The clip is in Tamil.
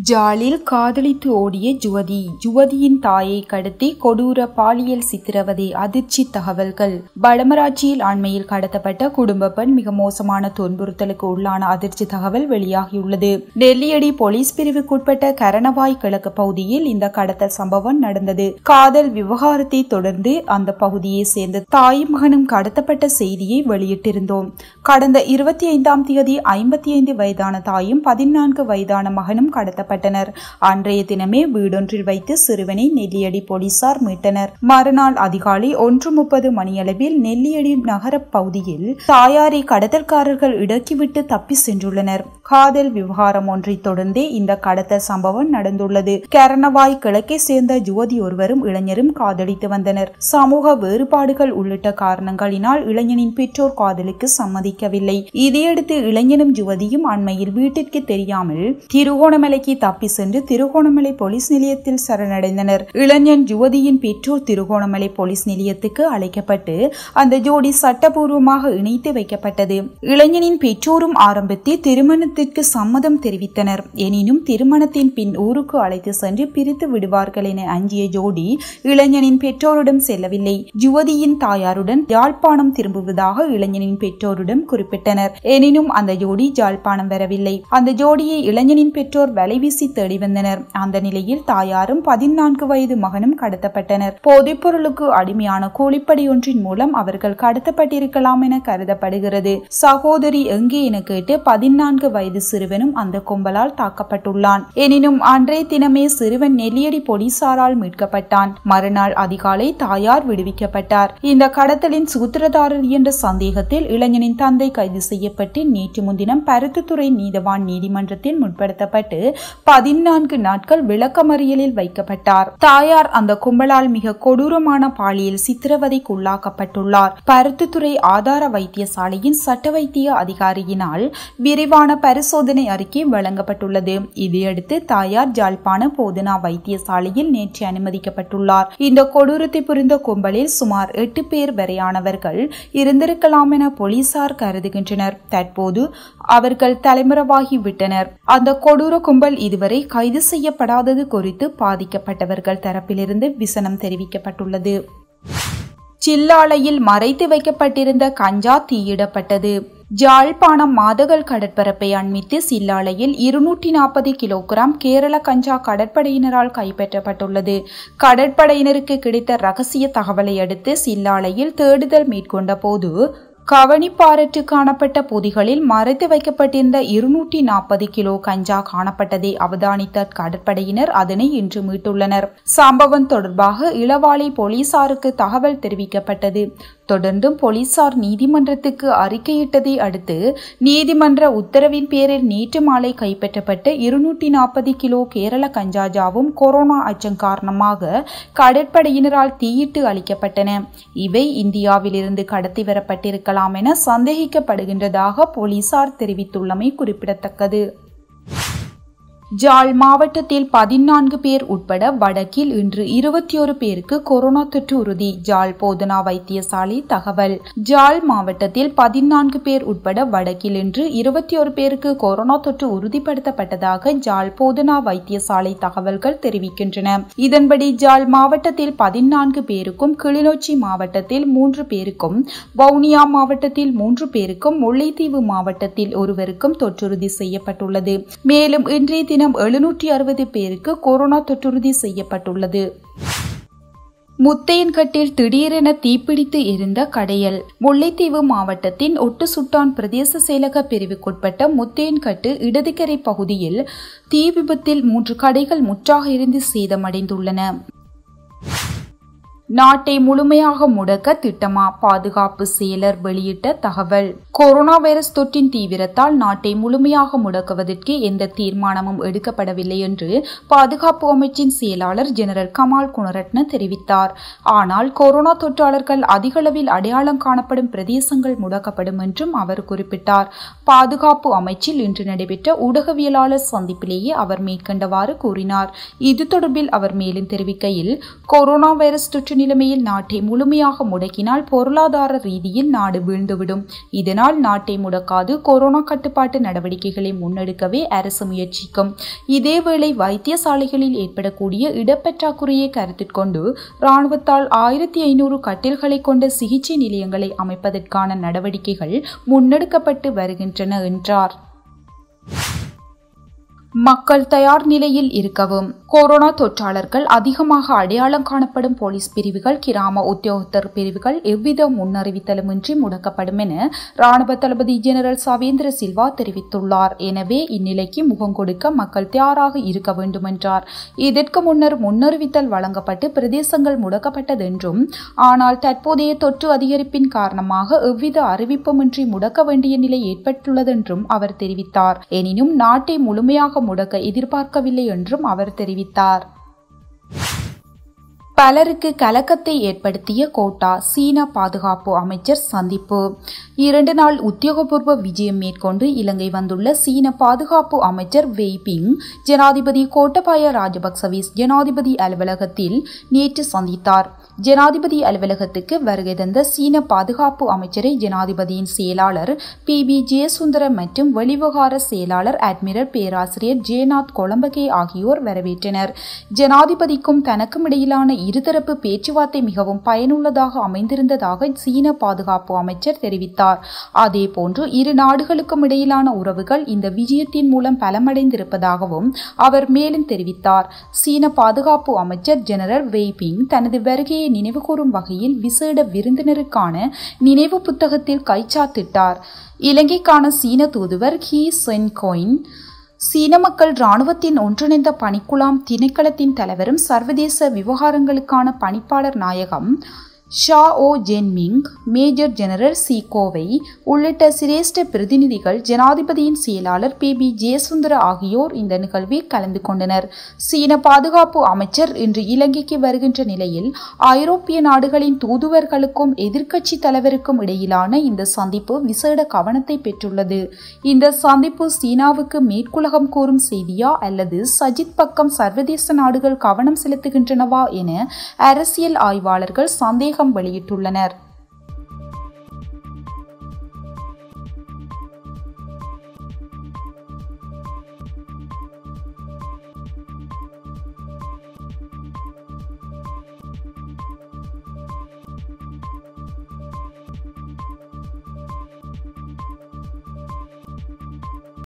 ஜாலில் காதலித்து ஓடிய ஜுவதி. ஜுவதியின் தாயை கடத்தி கொடூர பாலியல் சித்திரவதை அதிர்ச்சி தகவல்கள். வடமராட்சியில் அண்மையில் கடத்தப்பட்ட குடும்ப பெண் மிக மோசமான துன்புறுத்தலுக்கு உள்ளான அதிர்ச்சி தகவல் வெளியாகியுள்ளது. நெல்லியடி போலீஸ் பிரிவுக்குட்பட்ட கரணவாய் கிழக்கு பகுதியில் இந்த கடத்தல் சம்பவம் நடந்தது. காதல் விவகாரத்தை தொடர்ந்து அந்த பகுதியை சேர்ந்த தாய் மகனும் கடத்தப்பட்ட செய்தியை வெளியிட்டிருந்தோம். கடந்த இருபத்தி ஐந்தாம் தேதி ஐம்பத்தி ஐந்து வயதான தாயும் பதினான்கு வயதான மகனும் கடத்த கடத்தப்பட்டனர் அன்றைய தினமே வீடொன்றில் வைத்து சிறுவனை நெல்லியடி போலீசார் மீட்டனர். மறுநாள் அதிகாலை ஒன்று முப்பது மணியளவில் நெல்லியடி நகர பகுதியில் தாயாரை கடத்தல்காரர்கள் இடக்கிவிட்டு தப்பி சென்றுள்ளனர். காதல் விவகாரம் ஒன்றை தொடர்ந்தே இந்த கடத்தல் சம்பவம் நடந்துள்ளது. கரணவாய் கிழக்கை சேர்ந்த ஜுவதி ஒருவரும் இளைஞரும் காதலித்து வந்தனர். சமூக வேறுபாடுகள் உள்ளிட்ட காரணங்களினால் இளைஞனின் பெற்றோர் காதலுக்கு சம்மதிக்கவில்லை. இதையடுத்து இளைஞனும் ஜுவதியும் அண்மையில் வீட்டிற்கு தெரியாமல் திருகோணமலைக்கு நோக்கி தப்பி சென்று திருகோணமலை போலீஸ் நிலையத்தில் சரணடைந்தனர். இளைஞன் யுவதியின் பெற்றோர் திருகோணமலை போலீஸ் நிலையத்துக்கு அழைக்கப்பட்டு அந்த ஜோடி சட்டபூர்வமாக இணைத்து வைக்கப்பட்டது. இளைஞனின் பெற்றோரும் ஆரம்பத்தில் திருமணத்திற்கு சம்மதம் தெரிவித்தனர். எனினும் திருமணத்தின் பின் ஊருக்கு அழைத்து சென்று பிரித்து விடுவார்கள் என அஞ்சிய ஜோடி இளைஞனின் பெற்றோரிடம் செல்லவில்லை. யுவதியின் தாயாருடன் யாழ்ப்பாணம் திரும்புவதாக இளைஞனின் பெற்றோரிடம் குறிப்பிட்டனர். எனினும் அந்த ஜோடி யாழ்ப்பாணம் வரவில்லை. அந்த ஜோடியை இளைஞனின் பெற்றோர் வலை வலைவீசி தேடி வந்தனர். அந்த நிலையில் தாயாரும் பதினான்கு வயது மகனும் கடத்தப்பட்டனர். போதைப் பொருளுக்கு அடிமையான கூலிப்படை ஒன்றின் மூலம் அவர்கள் கடத்தப்பட்டிருக்கலாம் என கருதப்படுகிறது. சகோதரி எங்கே என கேட்டு பதினான்கு வயது சிறுவனும் அந்த கும்பலால் தாக்கப்பட்டுள்ளான். எனினும் அன்றைய தினமே சிறுவன் நெல்லியடி போலீசாரால் மீட்கப்பட்டான். மறுநாள் அதிகாலை தாயார் விடுவிக்கப்பட்டார். இந்த கடத்தலின் சூத்திரதாரர் என்ற சந்தேகத்தில் இளைஞனின் தந்தை கைது செய்யப்பட்டு நேற்று முன்தினம் பருத்துத்துறை நீதவான் நீதிமன்றத்தில் முற்படுத்தப்பட்டு பதினான்கு நாட்கள் விளக்கமறியலில் வைக்கப்பட்டார். தாயார் அந்த கும்பலால் மிக கொடூரமான பாலியல் சித்திரவதைக்கு உள்ளாக்கப்பட்டுள்ளார் பருத்துத்துறை ஆதார வைத்தியசாலையின் சட்ட வைத்திய அதிகாரியினால் விரிவான பரிசோதனை அறிக்கை வழங்கப்பட்டுள்ளது. இதையடுத்து தாயார் ஜாழ்ப்பாண போதனா வைத்தியசாலையில் நேற்று அனுமதிக்கப்பட்டுள்ளார். இந்த கொடூரத்தை புரிந்த கும்பலில் சுமார் எட்டு பேர் வரையானவர்கள் இருந்திருக்கலாம் என போலீசார் கருதுகின்றனர். தற்போது அவர்கள் தலைமுறவாகி விட்டனர் அந்த கொடூர கும்பல் இதுவரை கைது செய்யப்படாதது குறித்து பாதிக்கப்பட்டவர்கள் தரப்பிலிருந்து விசனம் தெரிவிக்கப்பட்டுள்ளது. சில்லாலையில் மறைத்து வைக்கப்பட்டிருந்த கஞ்சா தீயிடப்பட்டது. ஜாழ்ப்பாணம் மாதகல் கடற்பரப்பை அண்மித்து சில்லாலையில் இருநூற்றி நாற்பது கிலோகிராம் கேரள கஞ்சா கடற்படையினரால் கைப்பற்றப்பட்டுள்ளது. கடற்படையினருக்கு கிடைத்த ரகசிய தகவலை அடுத்து சில்லாலையில் தேடுதல் மேற்கொண்ட போது கவனிப்பாரற்று காணப்பட்ட பொதிகளில் மறைத்து வைக்கப்பட்டிருந்த இருநூற்றி நாற்பது கிலோ கஞ்சா காணப்பட்டதை அவதானித்த கடற்படையினர் அதனை இன்று மீட்டுள்ளனர். சம்பவம் தொடர்பாக இளவாலை போலீசாருக்கு தகவல் தெரிவிக்கப்பட்டது. தொடர்ந்தும் போலீசார் நீதிமன்றத்துக்கு அறிக்கையிட்டதை அடுத்து நீதிமன்ற உத்தரவின் பேரில் நேற்று மாலை கைப்பற்றப்பட்ட இருநூற்றி நாற்பது கிலோ கேரள கஞ்சாஜாவும் கொரோனா அச்சம் காரணமாக கடற்படையினரால் தீயிட்டு அளிக்கப்பட்டன இவை இந்தியாவிலிருந்து கடத்தி வரப்பட்டிருக்க இருக்கலாம் என சந்தேகிக்கப்படுகின்றதாக போலீசார் தெரிவித்துள்ளமை குறிப்பிடத்தக்கது. ஜாழ் மாவட்டத்தில் பதினான்கு பேர் உட்பட வடக்கில் இன்று இருபத்தி ஒரு பேருக்கு கொரோனா தொற்று உறுதி. ஜாழ் போதனா வைத்தியசாலை தகவல். ஜாழ் மாவட்டத்தில் பதினான்கு பேர் உட்பட வடக்கில் இன்று இருபத்தி ஒரு பேருக்கு கொரோனா தொற்று உறுதிப்படுத்தப்பட்டதாக ஜாழ் போதனா வைத்தியசாலை தகவல்கள் தெரிவிக்கின்றன. இதன்படி ஜாழ் மாவட்டத்தில் பதினான்கு பேருக்கும் கிளிநொச்சி மாவட்டத்தில் மூன்று பேருக்கும் வவுனியா மாவட்டத்தில் மூன்று பேருக்கும் முல்லைத்தீவு மாவட்டத்தில் ஒருவருக்கும் தொற்றுறுதி செய்யப்பட்டுள்ளது. மேலும் இன்றைய தினம் தினம் எழுநூற்றி அறுபது பேருக்கு கொரோனா தொற்றுறுதி செய்யப்பட்டுள்ளது. முத்தையன்கட்டில் திடீரென தீப்பிடித்து எரிந்த கடையல். முல்லைத்தீவு மாவட்டத்தின் ஒட்டு சுட்டான் பிரதேச செயலக பிரிவுக்குட்பட்ட முத்தையன்கட்டு இடதுக்கரை பகுதியில் தீ விபத்தில் மூன்று கடைகள் முற்றாக எரிந்து சேதமடைந்துள்ளன. நாட்டை முழுமையாக முடக்க திட்டமா பாதுகாப்பு செயலர் வெளியிட்ட தகவல். கொரோனா வைரஸ் தொற்றின் தீவிரத்தால் நாட்டை முழுமையாக முடக்குவதற்கு எந்த தீர்மானமும் எடுக்கப்படவில்லை என்று பாதுகாப்பு அமைச்சின் செயலாளர் ஜெனரல் கமால் குணரட்ன தெரிவித்தார். ஆனால் கொரோனா தொற்றாளர்கள் அதிகளவில் அடையாளம் காணப்படும் பிரதேசங்கள் முடக்கப்படும் என்றும் அவர் குறிப்பிட்டார். பாதுகாப்பு அமைச்சில் இன்று நடைபெற்ற ஊடகவியலாளர் சந்திப்பிலேயே அவர் மேற்கண்டவாறு கூறினார். இது தொடர்பில் அவர் மேலும் தெரிவிக்கையில் கொரோனா வைரஸ் தொற்று நிலைமையில் நாட்டை முழுமையாக முடக்கினால் பொருளாதார ரீதியில் நாடு வீழ்ந்துவிடும். இதனால் நாட்டை முடக்காது கொரோனா கட்டுப்பாட்டு நடவடிக்கைகளை முன்னெடுக்கவே அரசு முயற்சிக்கும். இதேவேளை வைத்தியசாலைகளில் ஏற்படக்கூடிய இடப்பற்றாக்குறையை கருத்தில் கொண்டு இராணுவத்தால் ஆயிரத்தி ஐநூறு கட்டில்களை கொண்ட சிகிச்சை நிலையங்களை அமைப்பதற்கான நடவடிக்கைகள் முன்னெடுக்கப்பட்டு வருகின்றன என்றார். மக்கள் தயார் நிலையில் இருக்கவும். கொரோனா தொற்றாளர்கள் அதிகமாக அடையாளம் காணப்படும் போலீஸ் பிரிவுகள் கிராம உத்தியோகத்தர் பிரிவுகள் எவ்வித முன்னறிவித்தலுமின்றி முடக்கப்படும் என ராணுவ தளபதி ஜெனரல் சவேந்திர சில்வா தெரிவித்துள்ளார். எனவே இந்நிலைக்கு முகம் கொடுக்க மக்கள் தயாராக இருக்க வேண்டும் என்றார் இதற்கு முன்னர் முன்னறிவித்தல் வழங்கப்பட்டு பிரதேசங்கள் முடக்கப்பட்டதென்றும் ஆனால் தற்போதைய தொற்று அதிகரிப்பின் காரணமாக எவ்வித அறிவிப்புமின்றி முடக்க வேண்டிய நிலை ஏற்பட்டுள்ளதென்றும் அவர் தெரிவித்தார். எனினும் நாட்டை முழுமையாக முடக்க எதிர்பார்க்கவில்லை என்றும் அவர் தெரிவித்தார். பலருக்கு கலக்கத்தை ஏற்படுத்திய கோட்டா சீன பாதுகாப்பு அமைச்சர் சந்திப்பு. இரண்டு நாள் உத்தியோகபூர்வ விஜயம் மேற்கொண்டு இலங்கை வந்துள்ள சீன பாதுகாப்பு அமைச்சர் வெய்பிங் ஜனாதிபதி கோட்டபாய ராஜபக்சவிஸ் ஜனாதிபதி அலுவலகத்தில் நேற்று சந்தித்தார். ஜனாதிபதி அலுவலகத்துக்கு வருகை தந்த சீன பாதுகாப்பு அமைச்சரை ஜனாதிபதியின் செயலாளர் பி. பி ஜெயசுந்தர மற்றும் வெளிவகார செயலாளர் அட்மிரல் பேராசிரியர் ஜெயநாத் கொலம்பகே ஆகியோர் வரவேற்றனர். ஜனாதிபதிக்கும் தனக்கும் இடையிலான இருதரப்பு பேச்சுவார்த்தை மிகவும் பயனுள்ளதாக அமைந்திருந்ததாக சீன பாதுகாப்பு அமைச்சர் தெரிவித்தார். அதேபோன்று இரு நாடுகளுக்கும் இடையிலான உறவுகள் இந்த விஜயத்தின் மூலம் பலமடைந்திருப்பதாகவும் அவர் மேலும் தெரிவித்தார். சீன பாதுகாப்பு அமைச்சர் ஜெனரல் வெய்பிங் தனது வருகையை நினைவுகூரும் வகையில் விசேட விருந்தினருக்கான நினைவு புத்தகத்தில் கைச்சாத்திட்டார். இலங்கைக்கான சீன தூதுவர் ஹீ சென்கோயின் சீன மக்கள் இராணுவத்தின் ஒன்றிணைந்த பணிக்குழாம் திணைக்களத்தின் தலைவரும் சர்வதேச விவகாரங்களுக்கான பணிப்பாளர் நாயகம் ஷா ஓ ஜென்மிங் மேஜர் ஜெனரல் சி கோவை உள்ளிட்ட சிரேஷ்ட பிரதிநிதிகள் ஜனாதிபதியின் செயலாளர் பி பி ஜெயசுந்தர ஆகியோர் இந்த நிகழ்வில் கலந்து கொண்டனர். சீன பாதுகாப்பு அமைச்சர் இன்று இலங்கைக்கு வருகின்ற நிலையில் ஐரோப்பிய நாடுகளின் தூதுவர்களுக்கும் எதிர்க்கட்சி தலைவருக்கும் இடையிலான இந்த சந்திப்பு விசேட கவனத்தை பெற்றுள்ளது. இந்த சந்திப்பு சீனாவுக்கு மேற்குலகம் கூறும் செய்தியா அல்லது சஜித் பக்கம் சர்வதேச நாடுகள் கவனம் செலுத்துகின்றனவா என அரசியல் ஆய்வாளர்கள் விளக்கம் வெளியிட்டுள்ளனர்.